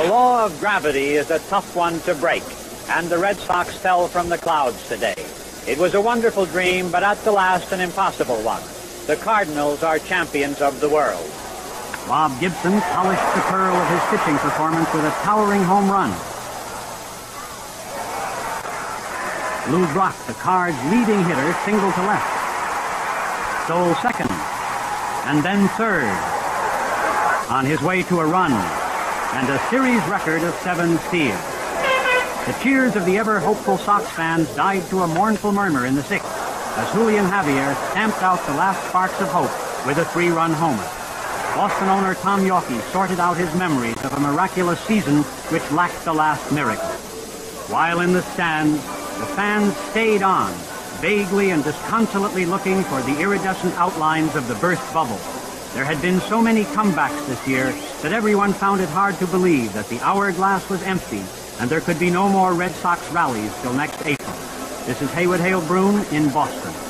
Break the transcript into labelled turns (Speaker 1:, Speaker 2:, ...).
Speaker 1: The law of gravity is a tough one to break, and the Red Sox fell from the clouds today. It was a wonderful dream, but at the last an impossible one. The Cardinals are champions of the world.
Speaker 2: Bob Gibson polished the pearl of his pitching performance with a towering home run. Lou Brock, the Cards' leading hitter, singled to left. Stole second, and then third. On his way to a run, and a series record of seven steals. The cheers of the ever-hopeful Sox fans died to a mournful murmur in the sixth as Julian Javier stamped out the last sparks of hope with a three-run homer. Boston owner Tom Yawkey sorted out his memories of a miraculous season which lacked the last miracle. While in the stands, the fans stayed on, vaguely and disconsolately looking for the iridescent outlines of the burst bubble. There had been so many comebacks this year that everyone found it hard to believe that the hourglass was empty and there could be no more Red Sox rallies till next April. This is Heywood Hale Broun in Boston.